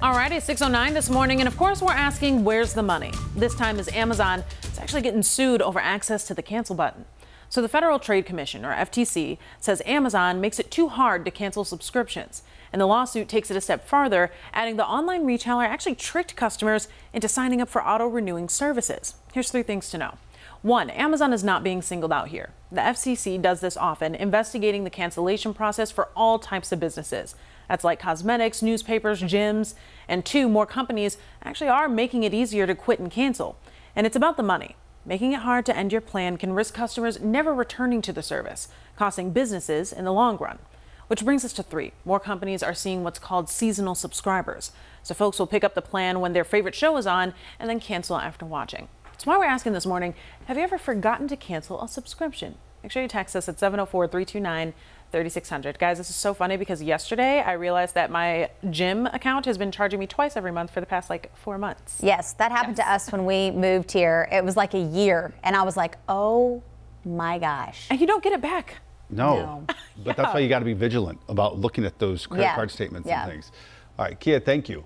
All right, it's 609 this morning, and of course, we're asking where's the money? This time is Amazon is actually getting sued over access to the cancel button. So the Federal Trade Commission, or FTC, says Amazon makes it too hard to cancel subscriptions. And the lawsuit takes it a step farther, adding the online retailer actually tricked customers into signing up for auto renewing services. Here's three things to know. One, Amazon is not being singled out here. The FTC does this often, investigating the cancellation process for all types of businesses. That's like cosmetics, newspapers, gyms. And two, more companies actually are making it easier to quit and cancel. And it's about the money. Making it hard to end your plan can risk customers never returning to the service, costing businesses in the long run. Which brings us to three. More companies are seeing what's called seasonal subscribers. So folks will pick up the plan when their favorite show is on and then cancel after watching. That's why we're asking this morning have you ever forgotten to cancel a subscription? Make sure you text us at 704 329 3600. Guys, this is so funny because yesterday I realized that my gym account has been charging me twice every month for the past like four months. Yes, that happened yes. to us when we moved here. It was like a year, and I was like, oh my gosh. And you don't get it back. No, no. but yeah. that's why you got to be vigilant about looking at those credit yeah. card statements yeah. and things. All right, Kia, thank you.